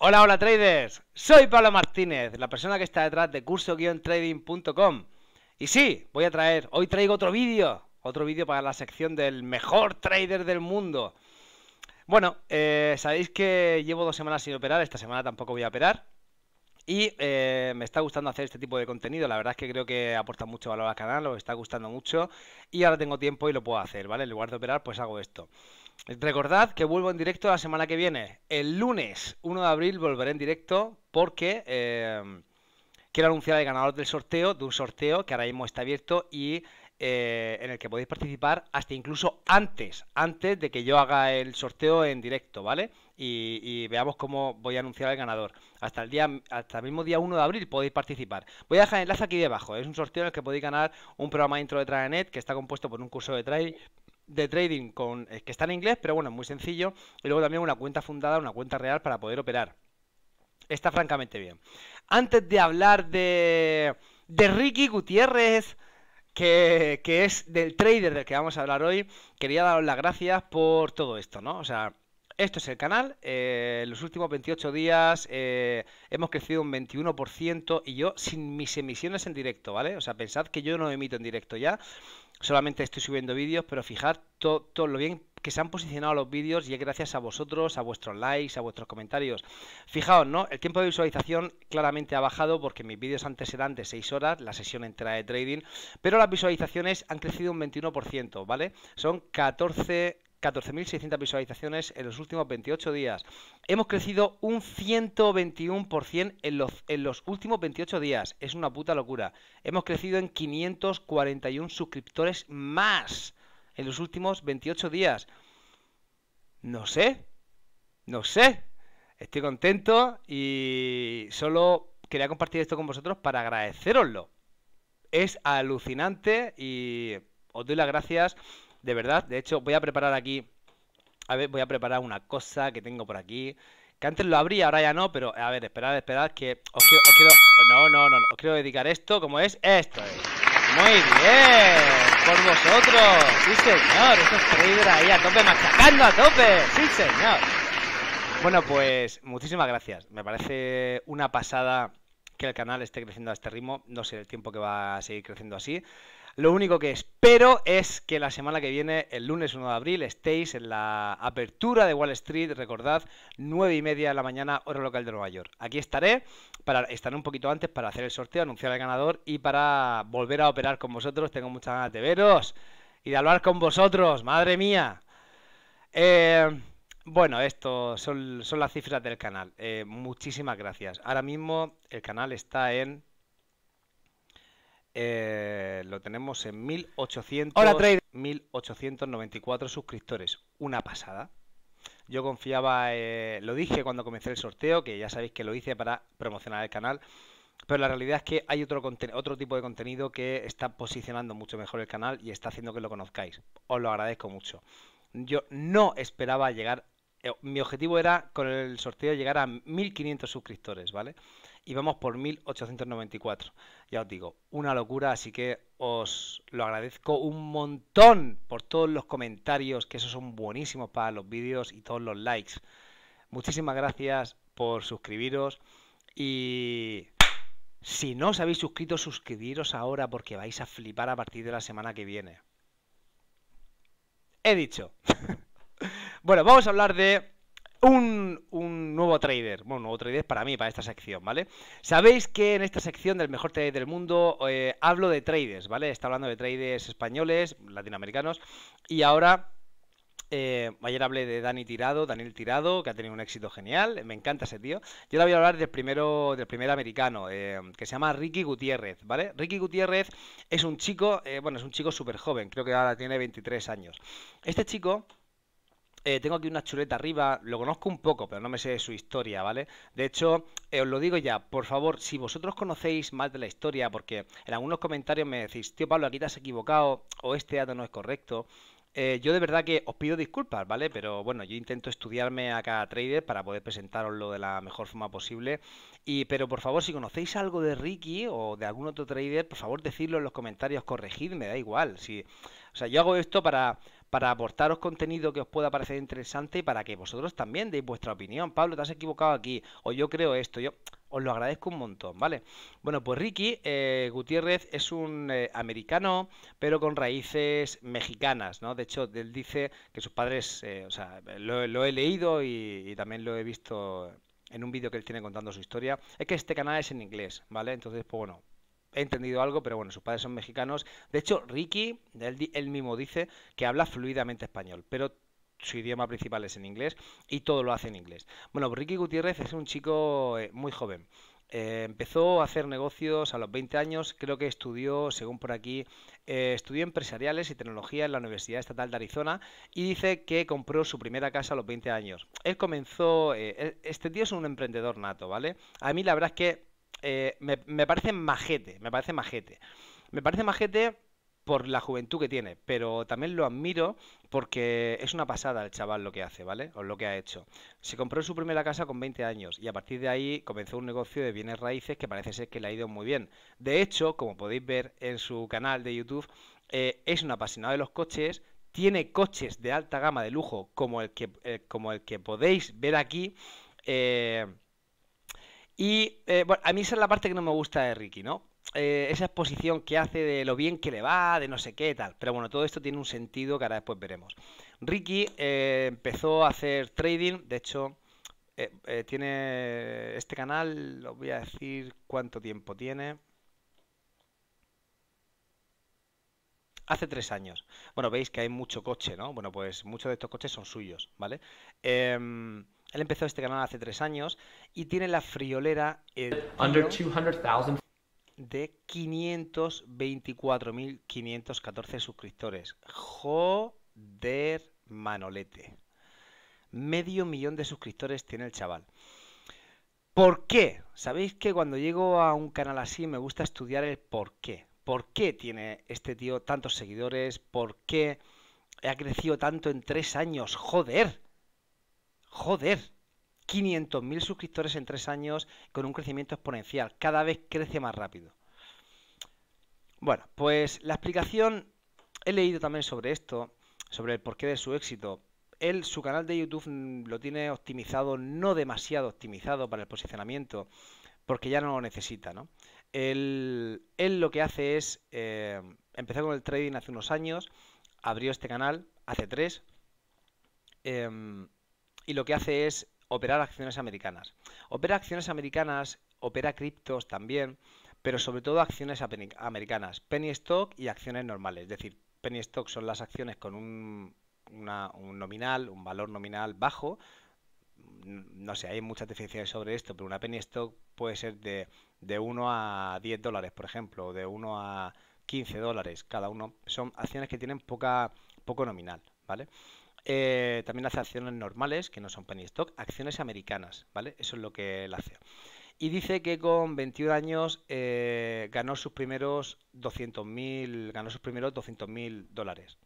Hola, hola traders. Soy Pablo Martínez, la persona que está detrás de curso-trading.com. Y sí, voy a traer, hoy traigo otro vídeo, otro vídeo para la sección del mejor trader del mundo. Bueno, eh, sabéis que llevo dos semanas sin operar, esta semana tampoco voy a operar. Y eh, me está gustando hacer este tipo de contenido, la verdad es que creo que aporta mucho valor al canal, os está gustando mucho y ahora tengo tiempo y lo puedo hacer, ¿vale? En lugar de operar, pues hago esto. Recordad que vuelvo en directo la semana que viene. El lunes 1 de abril volveré en directo porque eh, quiero anunciar el ganador del sorteo, de un sorteo que ahora mismo está abierto y eh, en el que podéis participar hasta incluso antes, antes de que yo haga el sorteo en directo, ¿vale? Y, veamos cómo voy a anunciar el ganador. Hasta el día, hasta el mismo día 1 de abril podéis participar. Voy a dejar el enlace aquí debajo. Es un sorteo en el que podéis ganar un programa intro de que está compuesto por un curso de trading de trading con, eh, que está en inglés, pero bueno, muy sencillo. Y luego también una cuenta fundada, una cuenta real para poder operar. Está francamente bien. Antes de hablar de, de Ricky Gutiérrez, que, que, es del trader del que vamos a hablar hoy, quería daros las gracias por todo esto, ¿no? O sea, esto es el canal. Eh, en los últimos 28 días eh, hemos crecido un 21% y yo sin mis emisiones en directo, ¿vale? O sea, pensad que yo no emito en directo ya. Solamente estoy subiendo vídeos, pero fijad todo, lo bien que se han posicionado los vídeos y es gracias a vosotros, a vuestros likes, a vuestros comentarios. Fijaos, ¿no? El tiempo de visualización claramente ha bajado porque mis vídeos antes eran de 6 horas, la sesión entera de trading, pero las visualizaciones han crecido un 21%, ¿vale? Son 14 14.600 visualizaciones en los últimos 28 días. Hemos crecido un 121% en los, en los últimos 28 días. Es una puta locura. Hemos crecido en 541 suscriptores más en los últimos 28 días. No sé. No sé. Estoy contento y solo quería compartir esto con vosotros para agradeceroslo. Es alucinante y os doy las gracias de verdad. De hecho, voy a preparar aquí. A ver, voy a preparar una cosa que tengo por aquí. Que antes lo abría, ahora ya no, pero a ver, esperad, esperad, que os quiero, no, no, no, os quiero dedicar esto, como es, esto es. Muy bien, por vosotros, sí señor, esos trader ahí a tope, machacando a tope, sí señor. Bueno, pues muchísimas gracias, me parece una pasada que el canal esté creciendo a este ritmo, no sé el tiempo que va a seguir creciendo así. Lo único que espero es que la semana que viene, el lunes 1 de abril, estéis en la apertura de Wall Street, recordad, 9 y media de la mañana, hora local de Nueva York. Aquí estaré, para estaré un poquito antes para hacer el sorteo, anunciar al ganador y para volver a operar con vosotros. Tengo muchas ganas de veros y de hablar con vosotros, madre mía. Eh, bueno, esto son, las cifras del canal. Eh, muchísimas gracias. Ahora mismo el canal está en eh, lo tenemos en 1800, 1894 suscriptores. Una pasada. Yo confiaba, eh, lo dije cuando comencé el sorteo, que ya sabéis que lo hice para promocionar el canal. Pero la realidad es que hay otro, otro tipo de contenido que está posicionando mucho mejor el canal y está haciendo que lo conozcáis. Os lo agradezco mucho. Yo no esperaba llegar. Eh, mi objetivo era con el sorteo llegar a 1500 suscriptores, ¿vale? Y vamos por 1894. Ya os digo, una locura, así que os lo agradezco un montón por todos los comentarios, que esos son buenísimos para los vídeos y todos los likes. Muchísimas gracias por suscribiros y si no os habéis suscrito, suscribiros ahora porque vais a flipar a partir de la semana que viene. He dicho. bueno, vamos a hablar de un, nuevo trader. Bueno, un nuevo trader para mí, para esta sección, ¿vale? Sabéis que en esta sección del mejor trader del mundo eh, hablo de traders, ¿vale? Está hablando de traders españoles, latinoamericanos. Y ahora, eh, ayer hablé de Dani Tirado, Daniel Tirado, que ha tenido un éxito genial. Me encanta ese tío. Yo ahora voy a hablar del primero, del primer americano, eh, que se llama Ricky Gutiérrez, ¿vale? Ricky Gutiérrez es un chico, bueno, es un chico súper joven, creo que ahora tiene 23 años. Este chico eh, tengo aquí una chuleta arriba, lo conozco un poco, pero no me sé su historia, ¿vale? De hecho, eh, os lo digo ya, por favor, si vosotros conocéis más de la historia, porque en algunos comentarios me decís, tío Pablo, aquí te has equivocado, o este dato no es correcto, eh, yo de verdad que os pido disculpas, ¿vale? Pero bueno, yo intento estudiarme a cada trader para poder presentaroslo de la mejor forma posible. Y, pero por favor, si conocéis algo de Ricky o de algún otro trader, por favor decidlo en los comentarios, corregidme, da igual. Si, o sea, yo hago esto para, para aportaros contenido que os pueda parecer interesante y para que vosotros también deis vuestra opinión. Pablo, te has equivocado aquí, o yo creo esto, yo os lo agradezco un montón, ¿vale? Bueno, pues Ricky eh, Gutiérrez es un eh, americano, pero con raíces mexicanas, ¿no? De hecho, él dice que sus padres, eh, o sea, lo, he leído y, también lo he visto en un vídeo que él tiene contando su historia, es que este canal es en inglés, ¿vale? Entonces, pues bueno, he entendido algo, pero bueno, sus padres son mexicanos. De hecho, Ricky, él, mismo dice que habla fluidamente español, pero su idioma principal es en inglés y todo lo hace en inglés. Bueno, Ricky Gutiérrez es un chico eh, muy joven. Eh, empezó a hacer negocios a los 20 años, creo que estudió, según por aquí, eh, estudió empresariales y tecnología en la Universidad Estatal de Arizona y dice que compró su primera casa a los 20 años. Él comenzó, e, este tío es un emprendedor nato, ¿vale? A mí la verdad es que me, me parece majete, me parece majete. Me parece majete por la juventud que tiene, pero también lo admiro porque es una pasada el chaval lo que hace, ¿vale? O lo que ha hecho. Se compró su primera casa con 20 años y a partir de ahí comenzó un negocio de bienes raíces que parece ser que le ha ido muy bien. De hecho, como podéis ver en su canal de YouTube, eh, es un apasionado de los coches, tiene coches de alta gama de lujo como el que, eh, como el que podéis ver aquí. Eh, y bueno, a mí esa es la parte que no me gusta de Ricky, ¿no? Eh, esa exposición que hace de lo bien que le va, de no sé qué tal. Pero bueno, todo esto tiene un sentido que ahora después veremos. Ricky eh, empezó a hacer trading, de hecho, eh, tiene este canal, os voy a decir cuánto tiempo tiene. Hace tres años. Bueno, veis que hay mucho coche, ¿no? Bueno, pues muchos de estos coches son suyos, ¿vale? Em, él empezó este canal hace tres años y tiene la friolera... Under 200,000 de 524.514 suscriptores. Joder, manolete. Medio millón de suscriptores tiene el chaval. ¿Por qué? Sabéis que cuando llego a un canal así me gusta estudiar el por qué. ¿Por qué tiene este tío tantos seguidores? ¿Por qué ha crecido tanto en tres años? Joder. Joder. 500.000 suscriptores en tres años con un crecimiento exponencial. Cada vez crece más rápido. Bueno, pues la explicación, he leído también sobre esto, sobre el porqué de su éxito. Él, su canal de YouTube mm, lo tiene optimizado, no demasiado optimizado para el posicionamiento, porque ya no lo necesita, ¿no? Él, lo que hace es, eh, empezó con el trading hace unos años, abrió este canal hace tres, em, y lo que hace es operar acciones americanas. Opera acciones americanas, opera criptos también, pero sobre todo acciones americanas, penny stock y acciones normales. Es decir, penny stock son las acciones con un, un nominal, un valor nominal bajo. No sé, hay muchas definiciones sobre esto, pero una penny stock puede ser de, de 1 a 10 dólares, por ejemplo, o de 1 a 15 dólares cada uno. Son acciones que tienen poca, poco nominal, ¿vale? Eh, también hace acciones normales, que no son penny stock, acciones americanas, ¿vale? Eso es lo que él hace. Y dice que con 21 años eh, ganó sus primeros 200.000, ganó sus primeros 200.000 dólares.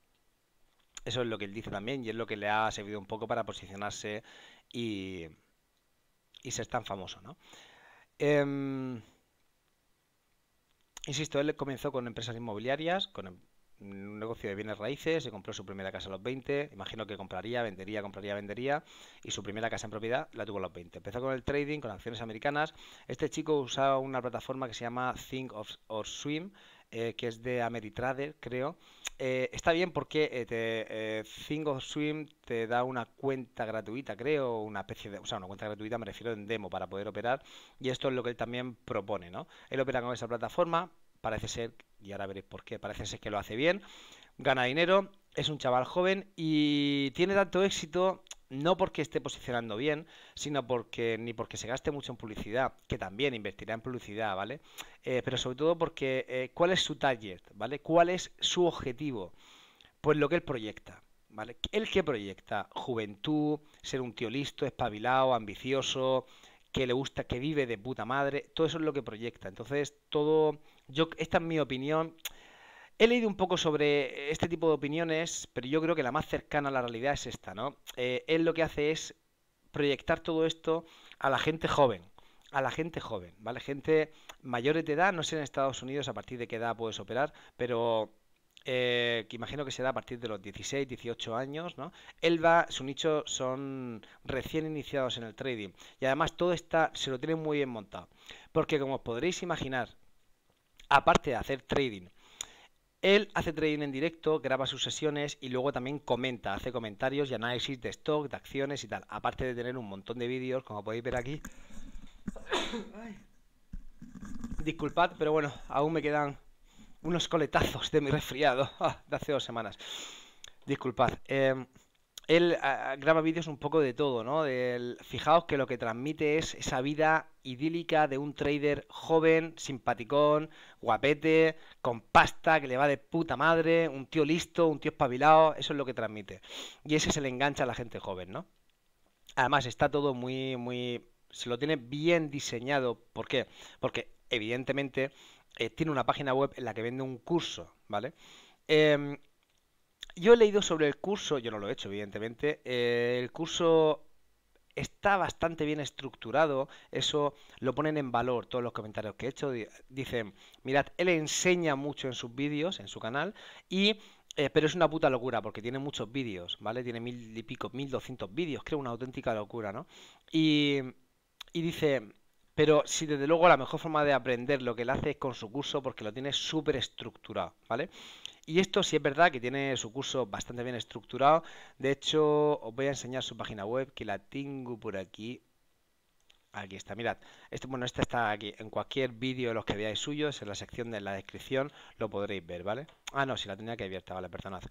Eso es lo que él dice también y es lo que le ha servido un poco para posicionarse y, ser tan famoso, ¿no? Em, insisto, él comenzó con empresas inmobiliarias, con em, un negocio de bienes raíces, se compró su primera casa a los 20, imagino que compraría, vendería, compraría, vendería, y su primera casa en propiedad la tuvo a los 20. Empezó con el trading, con acciones americanas. Este chico usaba una plataforma que se llama Think of, or Swim, eh, que es de Ameritrader, creo. Eh, está bien porque eh, Think of Swim te da una cuenta gratuita, creo, una especie de, o sea, una cuenta gratuita me refiero en demo para poder operar, y esto es lo que él también propone, ¿no? Él opera con esa plataforma, parece ser, y ahora veréis por qué, parece ser que lo hace bien, gana dinero, es un chaval joven y tiene tanto éxito no porque esté posicionando bien, sino porque ni porque se gaste mucho en publicidad, que también invertirá en publicidad, ¿vale? Eh, pero sobre todo porque eh, cuál es su target, ¿vale? ¿Cuál es su objetivo? Pues lo que él proyecta, ¿vale? ¿El que proyecta? Juventud, ser un tío listo, espabilado, ambicioso, que le gusta, que vive de puta madre, todo eso es lo que proyecta. Entonces, todo, yo, esta es mi opinión. He leído un poco sobre este tipo de opiniones, pero yo creo que la más cercana a la realidad es esta, ¿no? Eh, él lo que hace es proyectar todo esto a la gente joven, a la gente joven, ¿vale? Gente mayores de edad, no sé en Estados Unidos a partir de qué edad puedes operar, pero eh, que imagino que se da a partir de los 16, 18 años, ¿no? Él va, su nicho son recién iniciados en el trading y además todo está, se lo tiene muy bien montado. Porque como os podréis imaginar, aparte de hacer trading, él hace trading en directo, graba sus sesiones y luego también comenta, hace comentarios y análisis de stock, de acciones y tal. Aparte de tener un montón de vídeos, como podéis ver aquí. Disculpad, pero bueno, aún me quedan unos coletazos de mi resfriado de hace dos semanas. Disculpad. Em, él ah, graba vídeos un poco de todo, ¿no? fijaos que lo que transmite es esa vida idílica de un trader joven, simpaticón, guapete, con pasta, que le va de puta madre, un tío listo, un tío espabilado, eso es lo que transmite. Y ese se le engancha a la gente joven, ¿no? Además está todo muy, muy... Se lo tiene bien diseñado. ¿Por qué? Porque evidentemente eh, tiene una página web en la que vende un curso, ¿vale? Em, yo he leído sobre el curso, yo no lo he hecho, evidentemente. Eh, el curso está bastante bien estructurado, eso lo ponen en valor todos los comentarios que he hecho. Dicen, mirad, él enseña mucho en sus vídeos, en su canal, y eh, pero es una puta locura porque tiene muchos vídeos, ¿vale? Tiene mil y pico, mil doscientos vídeos, creo una auténtica locura, ¿no? Y, y dice, pero si desde luego la mejor forma de aprender lo que él hace es con su curso porque lo tiene súper estructurado, ¿vale? Y esto sí es verdad que tiene su curso bastante bien estructurado. De hecho, os voy a enseñar su página web, que la tengo por aquí. Aquí está, mirad. Este, bueno, este está aquí. En cualquier vídeo de los que veáis suyos, en la sección de la descripción, lo podréis ver, ¿vale? Ah, no, si la tenía que abierta, vale, perdonad.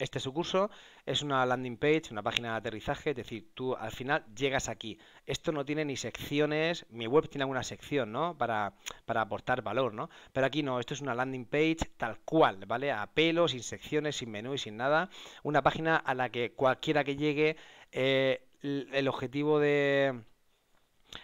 Este es su curso, es una landing page, una página de aterrizaje, es decir, tú al final llegas aquí. Esto no tiene ni secciones, mi web tiene alguna sección, ¿no? Para, para aportar valor, ¿no? Pero aquí no, esto es una landing page tal cual, ¿vale? A pelo, sin secciones, sin menú y sin nada. Una página a la que cualquiera que llegue, eh, el objetivo de...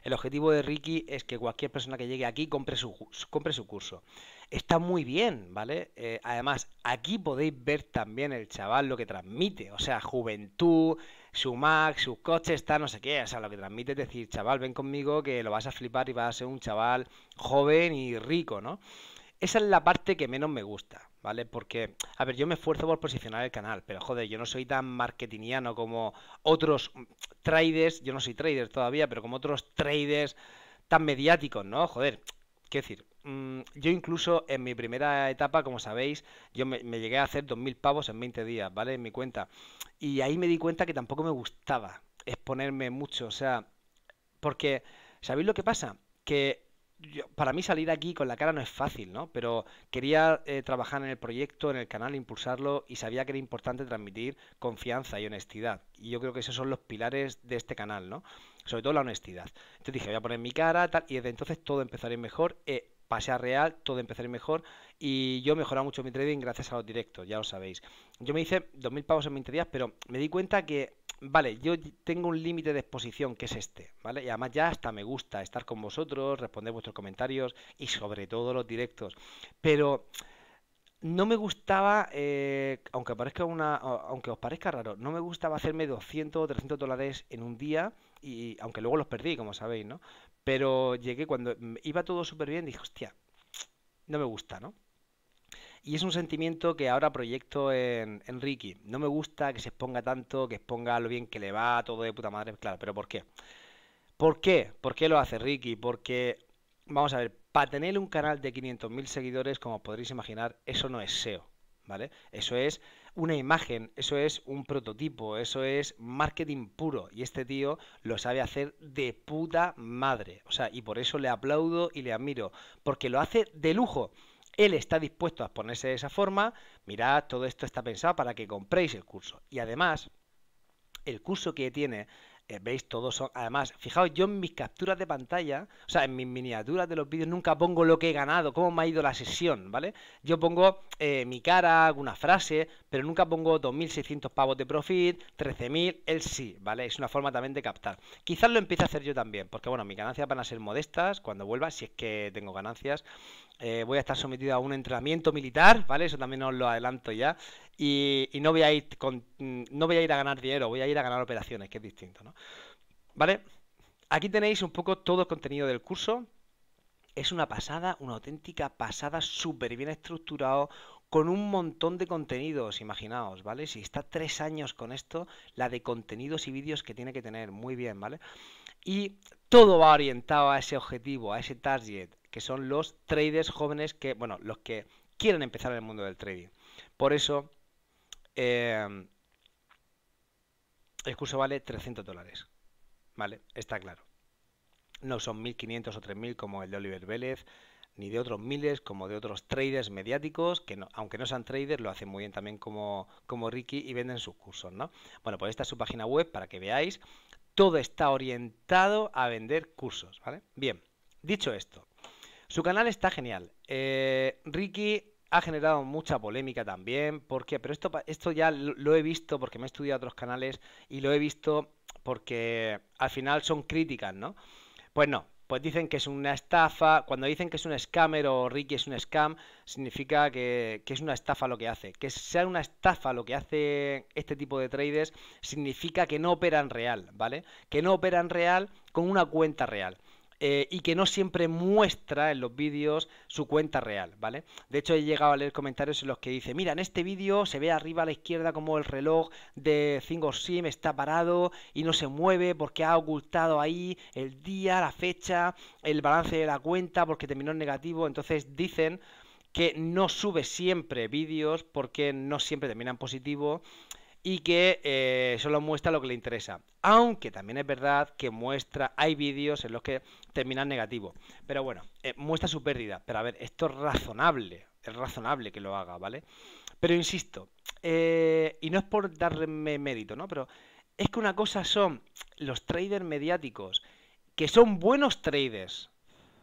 El objetivo de Ricky es que cualquier persona que llegue aquí compre su, compre su curso está muy bien, ¿vale? Eh, además, aquí podéis ver también el chaval lo que transmite, o sea, juventud, su Mac, sus coches, está no sé qué, o sea, lo que transmite es decir, chaval, ven conmigo que lo vas a flipar y vas a ser un chaval joven y rico, ¿no? Esa es la parte que menos me gusta, ¿vale? Porque, a ver, yo me esfuerzo por posicionar el canal, pero joder, yo no soy tan marketingiano como otros traders, yo no soy trader todavía, pero como otros traders tan mediáticos, ¿no? Joder, qué decir, Mm, yo incluso en mi primera etapa, como sabéis, yo me, llegué a hacer 2.000 pavos en 20 días, ¿vale? En mi cuenta. Y ahí me di cuenta que tampoco me gustaba exponerme mucho, o sea, porque, ¿sabéis lo que pasa? Que para mí salir aquí con la cara no es fácil, ¿no? Pero quería eh, trabajar en el proyecto, en el canal, impulsarlo y sabía que era importante transmitir confianza y honestidad. Y yo creo que esos son los pilares de este canal, ¿no? Sobre todo la honestidad. Entonces dije, voy a poner mi cara, tal, y desde entonces todo empezará a ir mejor. Eh, pase a real, todo empezará mejor y yo he mejorado mucho mi trading gracias a los directos, ya lo sabéis. Yo me hice 2.000 pavos en 20 días, pero me di cuenta que, vale, yo tengo un límite de exposición que es este, ¿vale? Y además ya hasta me gusta estar con vosotros, responder vuestros comentarios y sobre todo los directos. Pero no me gustaba, eh, aunque, parezca una, aunque os parezca raro, no me gustaba hacerme 200 o 300 dólares en un día, y aunque luego los perdí, como sabéis, ¿no? Pero llegué cuando iba todo súper bien, dije, hostia, no me gusta, ¿no? Y es un sentimiento que ahora proyecto en, en, Ricky. No me gusta que se exponga tanto, que exponga lo bien que le va, todo de puta madre. Claro, pero ¿por qué? ¿Por qué? ¿Por qué lo hace Ricky? Porque, vamos a ver, para tener un canal de 500.000 seguidores, como podréis imaginar, eso no es SEO, ¿vale? Eso es una imagen, eso es un prototipo, eso es marketing puro. Y este tío lo sabe hacer de puta madre. O sea, y por eso le aplaudo y le admiro, porque lo hace de lujo. Él está dispuesto a ponerse de esa forma. Mirad, todo esto está pensado para que compréis el curso. Y además, el curso que tiene eh, veis, todos son. Además, fijaos, yo en mis capturas de pantalla, o sea, en mis miniaturas de los vídeos, nunca pongo lo que he ganado, cómo me ha ido la sesión, ¿vale? Yo pongo eh, mi cara, alguna frase, pero nunca pongo 2.600 pavos de profit, 13.000, él sí, ¿vale? Es una forma también de captar. Quizás lo empiece a hacer yo también, porque bueno, mis ganancias van a ser modestas cuando vuelva, si es que tengo ganancias. Eh, voy a estar sometido a un entrenamiento militar, ¿vale? Eso también os lo adelanto ya. Y, no voy a ir con, no voy a ir a ganar dinero, voy a ir a ganar operaciones, que es distinto, ¿no? ¿Vale? Aquí tenéis un poco todo el contenido del curso. Es una pasada, una auténtica pasada, súper bien estructurado, con un montón de contenidos, imaginaos, ¿vale? Si está tres años con esto, la de contenidos y vídeos que tiene que tener, muy bien, ¿vale? Y todo va orientado a ese objetivo, a ese target, que son los traders jóvenes que, bueno, los que quieren empezar en el mundo del trading. Por eso, eh, el curso vale 300 dólares, ¿vale? Está claro. No son 1.500 o 3.000 como el de Oliver Vélez, ni de otros miles como de otros traders mediáticos que aunque no sean traders lo hacen muy bien también como, como Ricky y venden sus cursos, ¿no? Bueno, pues esta es su página web para que veáis. Todo está orientado a vender cursos, ¿vale? Bien, dicho esto, su canal está genial. Eh, Ricky ha generado mucha polémica también, porque pero esto esto ya lo he visto porque me he estudiado otros canales y lo he visto porque al final son críticas, ¿no? Pues no, pues dicen que es una estafa. Cuando dicen que es un scammer o Ricky es un scam, significa que, es una estafa lo que hace. Que sea una estafa lo que hace este tipo de traders, significa que no operan real, ¿vale? Que no operan real con una cuenta real. Eh, y que no siempre muestra en los vídeos su cuenta real, ¿vale? De hecho, he llegado a leer comentarios en los que dice, mira, en este vídeo se ve arriba a la izquierda como el reloj de Sim está parado y no se mueve porque ha ocultado ahí el día, la fecha, el balance de la cuenta porque terminó en negativo. Entonces dicen que no sube siempre vídeos porque no siempre termina en positivo y que eh, solo muestra lo que le interesa. Aunque también es verdad que muestra, hay vídeos en los que terminan negativo. Pero bueno, eh, muestra su pérdida. Pero a ver, esto es razonable, es razonable que lo haga, ¿vale? Pero insisto, eh, y no es por darme mérito, ¿no? Pero es que una cosa son los traders mediáticos, que son buenos traders,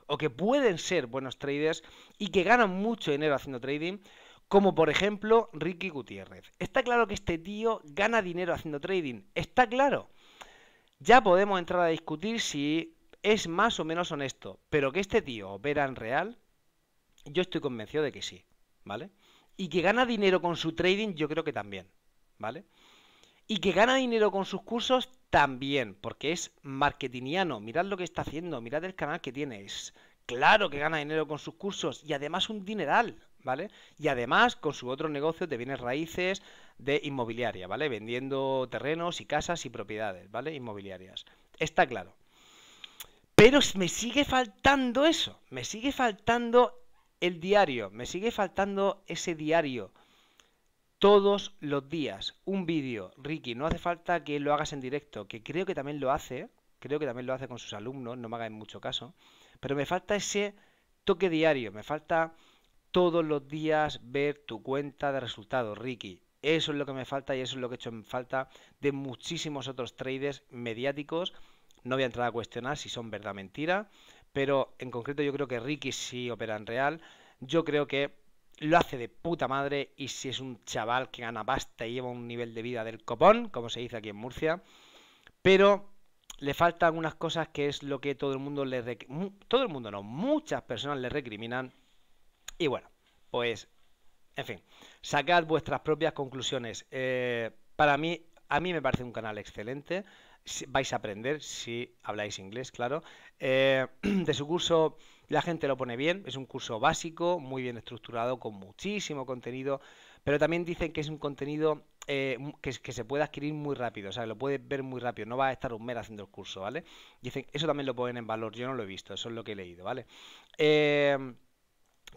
o que pueden ser buenos traders, y que ganan mucho dinero haciendo trading, como por ejemplo Ricky Gutiérrez. Está claro que este tío gana dinero haciendo trading, está claro. Ya podemos entrar a discutir si es más o menos honesto, pero que este tío opera en real, yo estoy convencido de que sí, ¿vale? Y que gana dinero con su trading, yo creo que también, ¿vale? Y que gana dinero con sus cursos también, porque es marketingiano. Mirad lo que está haciendo, mirad el canal que tiene. Es claro que gana dinero con sus cursos y además un dineral, ¿vale? Y además con su otro negocio de bienes raíces de inmobiliaria, ¿vale? Vendiendo terrenos y casas y propiedades, ¿vale? Inmobiliarias. Está claro. Pero me sigue faltando eso, me sigue faltando el diario, me sigue faltando ese diario. Todos los días, un vídeo. Ricky, no hace falta que lo hagas en directo, que creo que también lo hace, creo que también lo hace con sus alumnos, no me haga en mucho caso. Pero me falta ese toque diario, me falta todos los días ver tu cuenta de resultados, Ricky. Eso es lo que me falta y eso es lo que he hecho en falta de muchísimos otros traders mediáticos. No voy a entrar a cuestionar si son verdad o mentira, pero en concreto yo creo que Ricky sí opera en real. Yo creo que lo hace de puta madre y si es un chaval que gana pasta y lleva un nivel de vida del copón, como se dice aquí en Murcia, pero le faltan algunas cosas que es lo que todo el mundo le todo el mundo no, muchas personas le recriminan y bueno, pues, en fin, sacad vuestras propias conclusiones. Eh, para mí, a mí me parece un canal excelente. Vais a aprender si habláis inglés, claro. Eh, de su curso la gente lo pone bien, es un curso básico, muy bien estructurado, con muchísimo contenido, pero también dicen que es un contenido eh, que, se puede adquirir muy rápido, o sea, lo puedes ver muy rápido, no va a estar un mes haciendo el curso, ¿vale? Dicen, eso también lo ponen en valor, yo no lo he visto, eso es lo que he leído, ¿vale? Eh,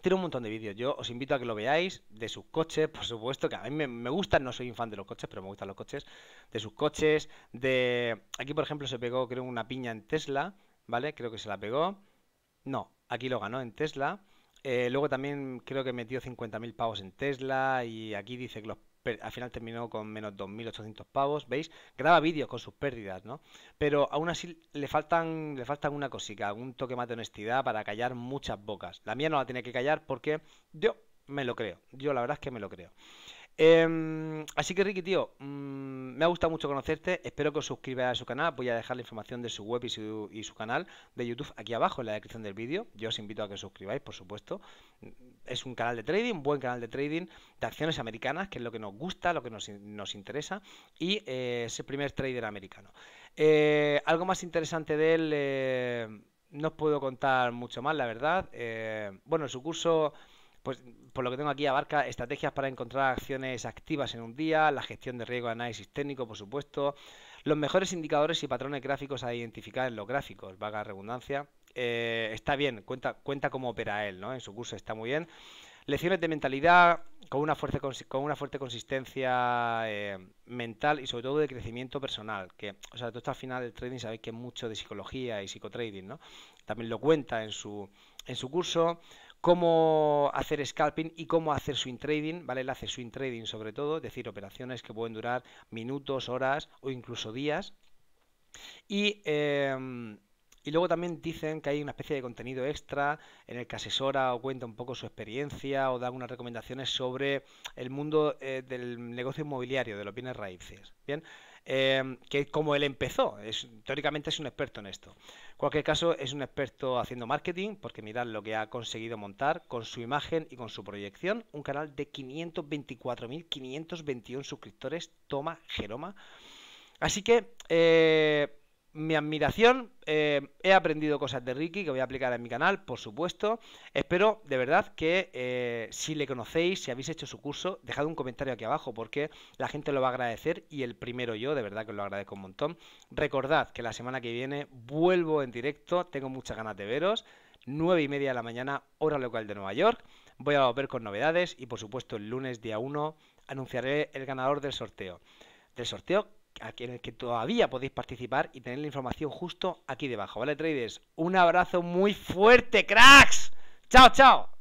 tiene un montón de vídeos. Yo os invito a que lo veáis. De sus coches, por supuesto, que a mí me, gustan. No soy un fan de los coches, pero me gustan los coches. De sus coches. De. Aquí, por ejemplo, se pegó, creo, una piña en Tesla. ¿Vale? Creo que se la pegó. No, aquí lo ganó en Tesla. Eh, luego también creo que metió 50.000 pavos en Tesla. Y aquí dice que los al final terminó con menos 2.800 pavos, ¿veis? Graba vídeos con sus pérdidas, ¿no? Pero aún así le faltan, le faltan una cosica, un toque más de honestidad para callar muchas bocas. La mía no la tiene que callar porque yo me lo creo, yo la verdad es que me lo creo. Em, así que Ricky, tío, mm, me ha gustado mucho conocerte. Espero que os suscribáis a su canal. Voy a dejar la información de su web y su, y su canal de YouTube aquí abajo en la descripción del vídeo. Yo os invito a que os suscribáis, por supuesto. Es un canal de trading, un buen canal de trading de acciones americanas, que es lo que nos gusta, lo que nos, interesa. Y eh, es el primer trader americano. Eh, algo más interesante de él, eh, no os puedo contar mucho más, la verdad. bueno, su curso pues por lo que tengo aquí abarca estrategias para encontrar acciones activas en un día, la gestión de riesgo análisis técnico, por supuesto, los mejores indicadores y patrones gráficos a identificar en los gráficos, vaga redundancia. Eh, está bien, cuenta, cuenta cómo opera él, ¿no? En su curso está muy bien. Lecciones de mentalidad con una fuerte, con una fuerte consistencia eh, mental y sobre todo de crecimiento personal. Que, o sea, todo esto al final del trading sabéis que es mucho de psicología y psicotrading, ¿no? También lo cuenta en su, en su curso cómo hacer scalping y cómo hacer swing trading, ¿vale? Él hace swing trading sobre todo, es decir, operaciones que pueden durar minutos, horas o incluso días. Y em, y luego también dicen que hay una especie de contenido extra en el que asesora o cuenta un poco su experiencia o da algunas recomendaciones sobre el mundo eh, del negocio inmobiliario, de los bienes raíces. Bien, eh, que como él empezó, es, teóricamente es un experto en esto. En cualquier caso, es un experto haciendo marketing, porque mirad lo que ha conseguido montar con su imagen y con su proyección, un canal de 524.521 suscriptores, toma Jeroma. Así que eh, mi admiración. Eh, he aprendido cosas de Ricky que voy a aplicar en mi canal, por supuesto. Espero de verdad que eh, si le conocéis, si habéis hecho su curso, dejad un comentario aquí abajo porque la gente lo va a agradecer y el primero yo, de verdad que lo agradezco un montón. Recordad que la semana que viene vuelvo en directo, tengo muchas ganas de veros. 9 y media de la mañana, hora local de Nueva York. Voy a volver con novedades y por supuesto el lunes día 1 anunciaré el ganador del sorteo. Del sorteo en el que todavía podéis participar y tener la información justo aquí debajo, ¿vale, traders? Un abrazo muy fuerte, cracks. Chao, chao.